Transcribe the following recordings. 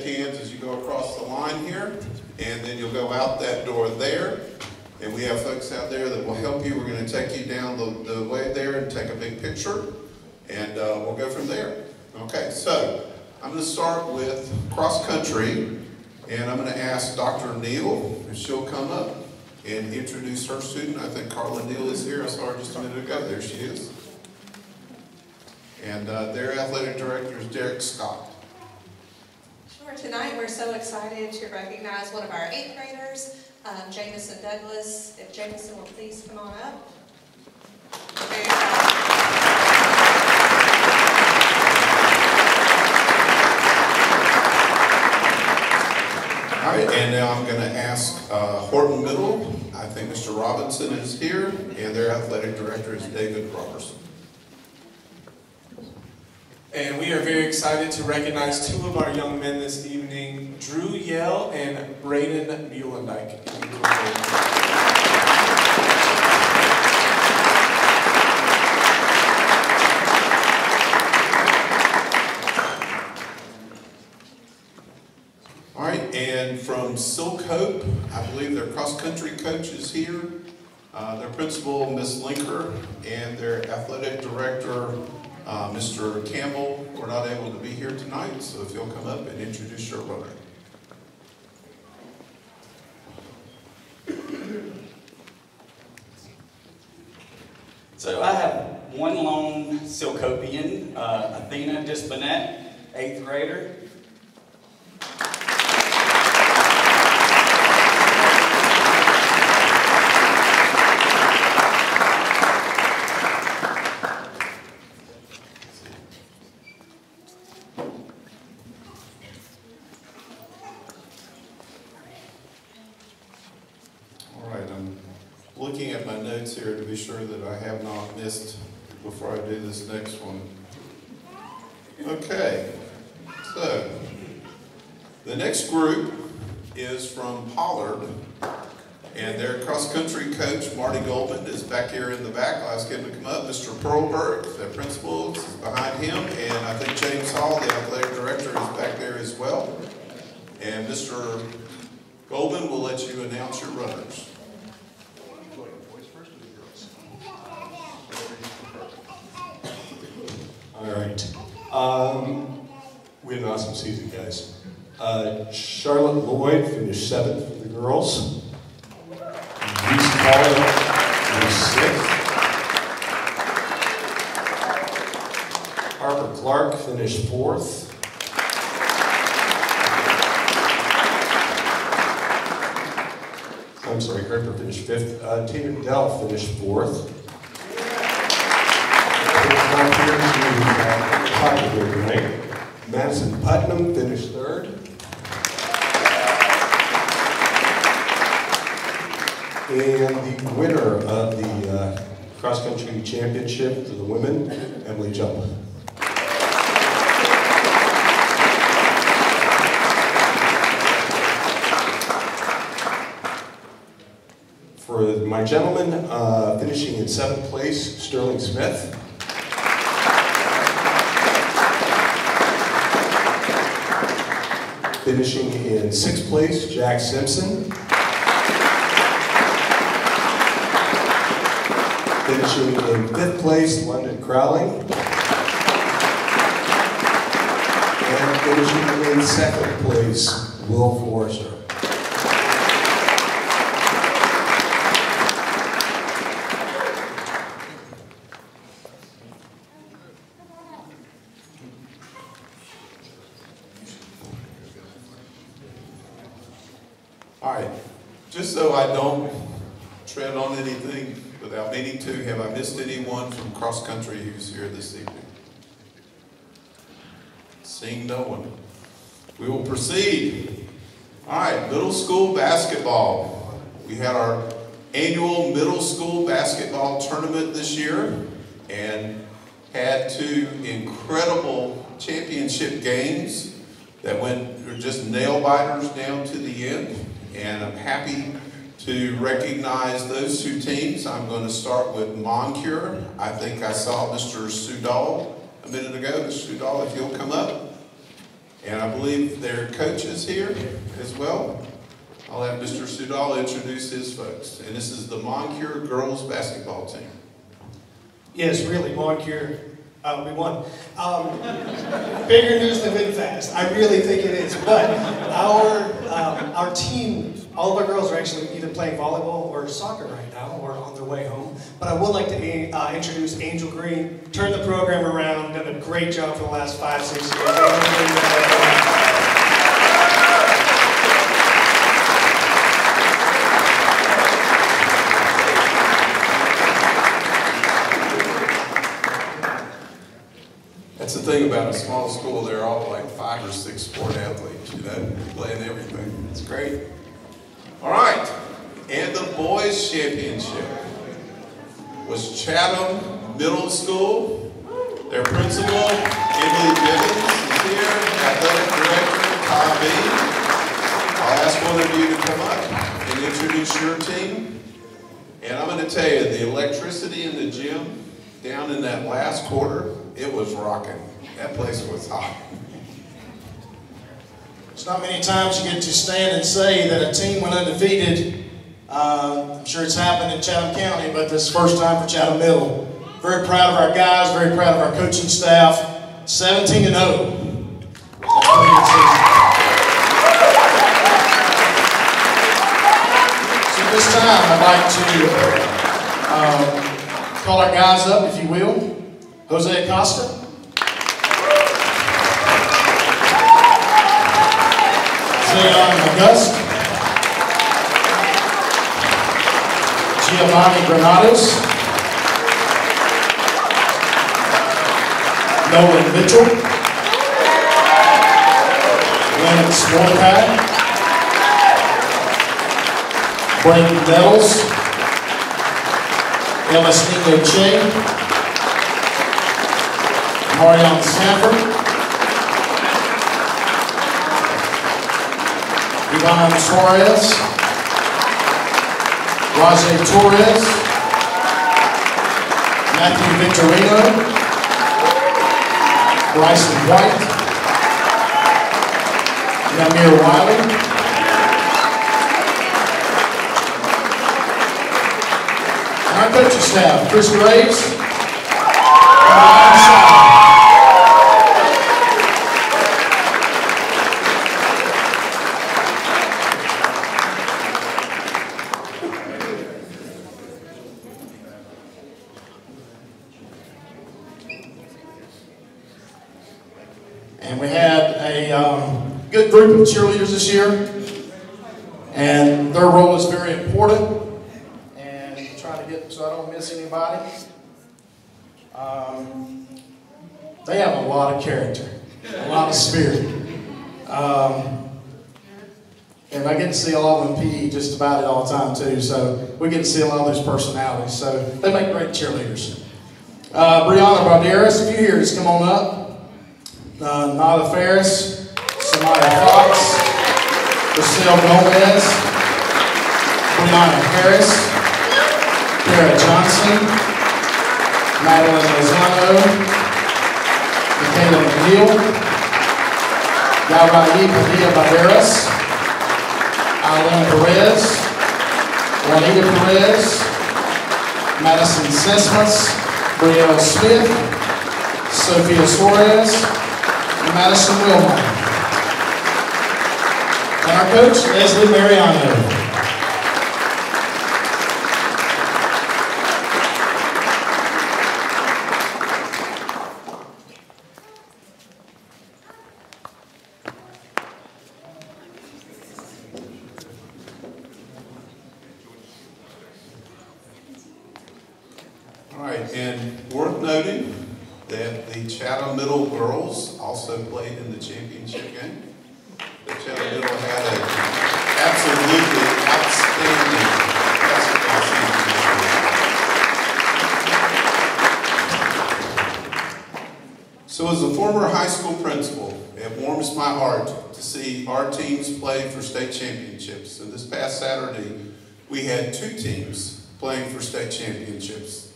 shake hands as you go across the line here. And then you'll go out that door there. And we have folks out there that will help you. We're going to take you down the, the way there and take a big picture. And uh, we'll go from there. Okay, so I'm going to start with cross country. And I'm going to ask Dr. Neal if she'll come up and introduce her student. I think Carla Neal is here. I saw her just a minute ago. There she is. And uh, their athletic director is Derek Scott. Sure. Tonight we're so excited to recognize one of our eighth graders, um, Jamison Douglas. If Jamison will please come on up. All right, and now I'm going to ask uh, Horton Middle. I think Mr. Robinson is here, and their athletic director is David Robertson. And we are very excited to recognize two of our young men this evening, Drew Yell and Braden. All right, and from Silk Hope, I believe their cross-country coach is here. Uh, their principal, Ms. Linker, and their athletic director, uh, Mr. Campbell, we're not able to be here tonight, so if you'll come up and introduce your runner. So I have one lone Silcopian, uh, Athena Disponet, eighth grader. All right, I'm looking at my notes here to be sure that I have not missed before I do this next one. Okay, so the next group is from Pollard, and their cross-country coach, Marty Goldman, is back here in the back. I'll ask him to come up. Mr. Pearlberg, their principal, is behind him, and I think James Hall, the athletic director, is back there as well. And Mr. Goldman will let you announce your runners. All right. Um, we had an awesome season, guys. Uh, Charlotte Lloyd finished seventh for the girls. Reese Paul was sixth. Harper Clark finished fourth. I'm sorry, Harper finished fifth. Uh, Tina Dell finished fourth. Madison Putnam finished third. And the winner of the uh, cross-country championship for the women, Emily Jump. For my gentleman, uh, finishing in seventh place, Sterling Smith. Finishing in sixth place, Jack Simpson. Finishing in fifth place, London Crowley. And finishing in second place, Will Forrester. All right, just so I don't tread on anything without meaning to, have I missed anyone from cross-country who's here this evening? Seeing no one. We will proceed. All right, middle school basketball. We had our annual middle school basketball tournament this year and had two incredible championship games that went, just nail biters down to the end. And I'm happy to recognize those two teams. I'm going to start with Moncure. I think I saw Mr. Sudol a minute ago. Mr. Sudol, if you'll come up. And I believe their coach is here as well. I'll have Mr. Sudol introduce his folks. And this is the Moncure girls basketball team. Yes, really, Moncure, uh, we won. Um, bigger news than VinFast. I really think it is. But our um, our team, all of our girls are actually either playing volleyball or soccer right now, or on their way home. But I would like to uh, introduce Angel Green. Turned the program around, done a great job for the last five, six years. That's the thing about a small school, they're all like five or six sport athletes, you know, playing everything. It's great. All right, and the boys' championship was Chatham Middle School. Their principal, Emily Gibbons, is here, athletic director, Tom B. I'll ask one of you to come up and introduce your team. And I'm going to tell you, the electricity in the gym down in that last quarter, it was rocking. That place was hot. It's not many times you get to stand and say that a team went undefeated. Uh, I'm sure it's happened in Chatham County, but this is the first time for Chatham Middle. Very proud of our guys, very proud of our coaching staff. 17 and 0. So this time I'd like to um, call our guys up, if you will. Jose Acosta. Zion August, Giovanni Granados, Nolan Mitchell, Lennox Mordecai, Brayden Nettles, Emasnino Che, Marion Sanford, Ivan Suarez, Rajay Torres, Matthew Victorino, Bryson White, Yamir Wiley, our coaching staff, Chris Graves, and Ryan Shaw. And we had a um, good group of cheerleaders this year. And their role is very important. And trying to get, so I don't miss anybody. Um, they have a lot of character, a lot of spirit. Um, and I get to see all of them PE just about it all time too. So we get to see a lot of those personalities. So they make great cheerleaders. Uh, Brianna Barderas, if you're here, just come on up uh, Nada Ferris, Samaya Fox, Priscilla Gomez, Brianna Harris, Kara Johnson, Madeline Lozano, Michaela McNeil, Yalraí Padilla Barreras, Alan Perez, Juanita Perez, Madison Sesmas, Brielle Smith, Sophia Suarez, and Madison Wilmot. And our coach, Leslie Mariano. All right, and worth noting that the Chatham Middle girls also played in the championship game. An absolutely outstanding. So as a former high school principal, it warms my heart to see our teams play for state championships. And this past Saturday, we had two teams playing for state championships.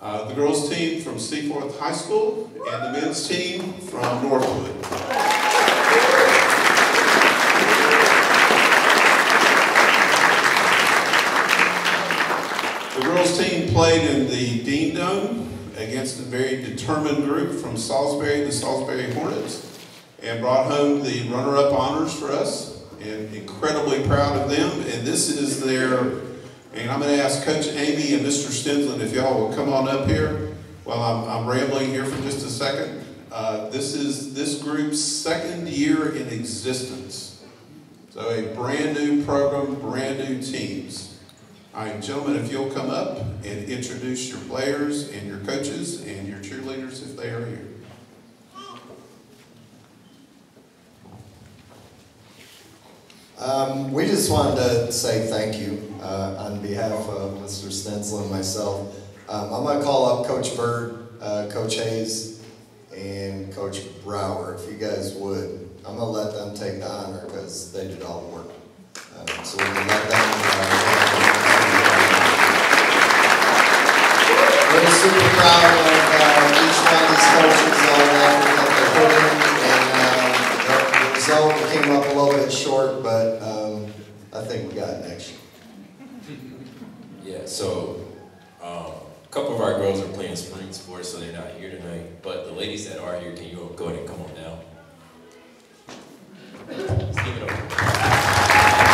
Uh, the girls' team from Seaforth High School and the men's team from Northwood. The girls' team played in the Dean Dome against a very determined group from Salisbury, the Salisbury Hornets, and brought home the runner-up honors for us, and incredibly proud of them. And this is their, and I'm going to ask Coach Amy and Mr. Stensland if y'all will come on up here while I'm, I'm rambling here for just a second. Uh, this is this group's second year in existence. So a brand new program, brand new teams. All right, gentlemen, if you'll come up and introduce your players and your coaches and your cheerleaders if they are here. Um, we just wanted to say thank you uh, on behalf of Mr. Stensel and myself. Um, I'm going to call up Coach Bird, uh, Coach Hayes, and Coach Brower, if you guys would. I'm going to let them take the honor because they did all the work. Um, so we can let them. Uh, we're super proud of uh, each one of these coaches, all the effort that they put in, and uh, the- result came up a little bit short, but um, I think we got next year. Yeah, so um, a couple of our girls are playing spring sports, so they're not here tonight. But the ladies that are here, can you go ahead and come on now? Let's give it up.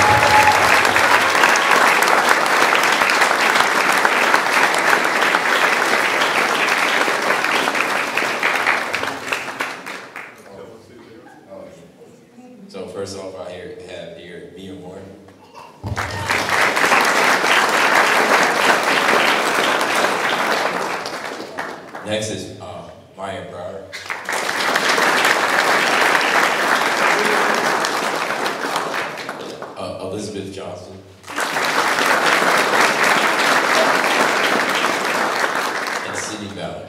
So first off, I here have here Mia Moore. Next is uh, Maya Brower. Uh, Elizabeth Johnson. And Sydney Valley.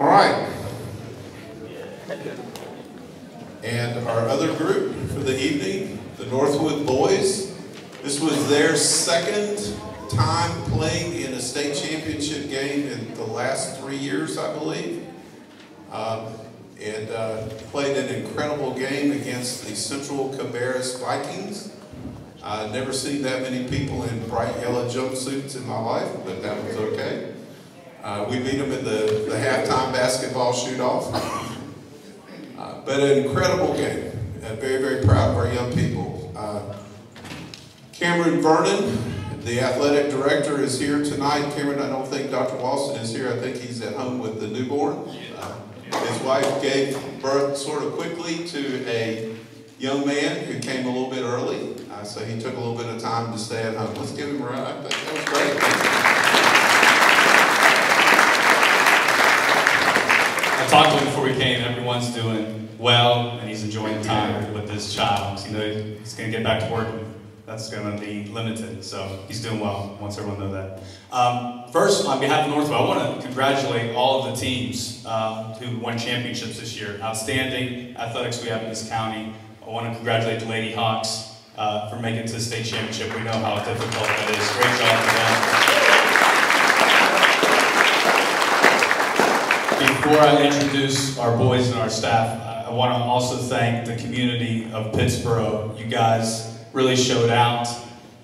All right. And our other group for the evening, the Northwood Boys. This was their second time playing in a state championship game in the last three years, I believe. Um, and uh, played an incredible game against the Central Cabarrus Vikings. I've never seen that many people in bright yellow jumpsuits in my life, but that was okay. Uh, we beat them in the, the halftime basketball shoot-off. Uh, but an incredible game. Uh, very, very proud of our young people. Uh, Cameron Vernon, the athletic director, is here tonight. Cameron, I don't think Dr. Walson is here. I think he's at home with the newborn. Uh, his wife gave birth sort of quickly to a young man who came a little bit early. Uh, so he took a little bit of time to stay at home. Let's give him a round. That that was great. I talked to him before we came. Everyone's doing well, and he's enjoying time with his child. You know, he's going to get back to work. That's going to be limited, so he's doing well. Wants everyone to know that. Um, first, on behalf of Northwood, I want to congratulate all of the teams uh, who won championships this year. Outstanding athletics we have in this county. I want to congratulate the Lady Hawks uh, for making it to the state championship. We know how difficult that is. Great job for them. Before I introduce our boys and our staff, I want to also thank the community of Pittsboro. You guys really showed out,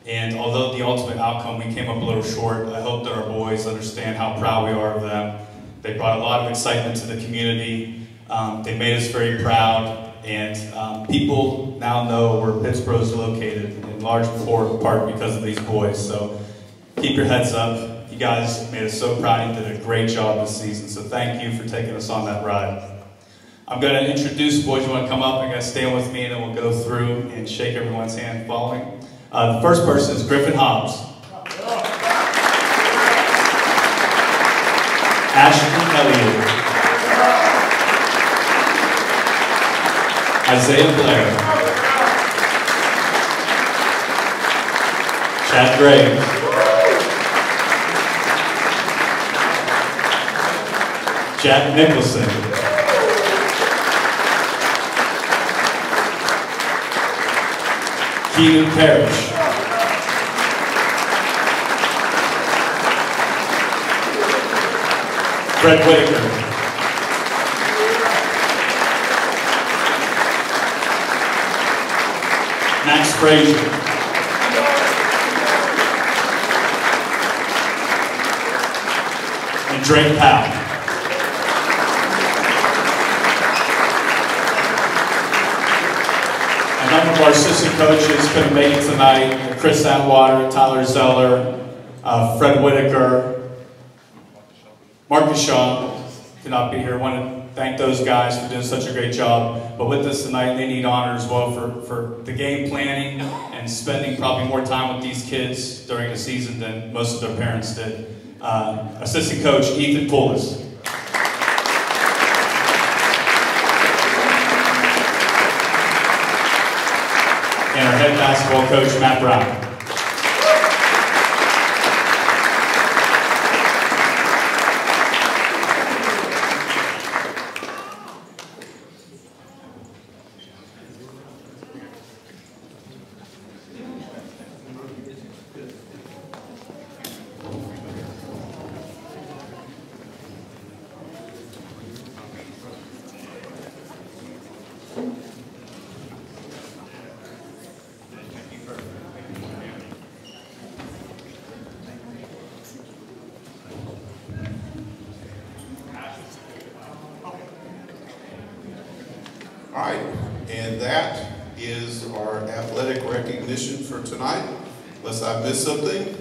and although the ultimate outcome, we came up a little short, I hope that our boys understand how proud we are of them. They brought a lot of excitement to the community. Um, they made us very proud, and um, people now know where Pittsboro is located, in large part because of these boys. So keep your heads up. You guys made us so proud. You did a great job this season. So thank you for taking us on that ride. I'm going to introduce boys. You want to come up? You're going to stand with me, and then we'll go through and shake everyone's hand following. Uh, the first person is Griffin Hobbs. Ashton Elliott. Isaiah Blair. Chad Gray. Jack Nicholson. Keenan Parrish. Fred Whitaker. Max Frazier. And Drake Powell. Our assistant coaches couldn't make it tonight. Chris Atwater, Tyler Zeller, uh, Fred Whitaker, Marcus Shaw could not be here. Want to thank those guys for doing such a great job. But with us tonight, they need honor as well for, for the game planning and spending probably more time with these kids during the season than most of their parents did. Uh, assistant coach Ethan Poulos. And our head basketball coach Matt Brown. All right, and that is our athletic recognition for tonight. Unless I missed something,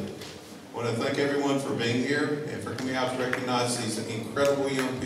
I want to thank everyone for being here and for coming out to recognize these incredible young people.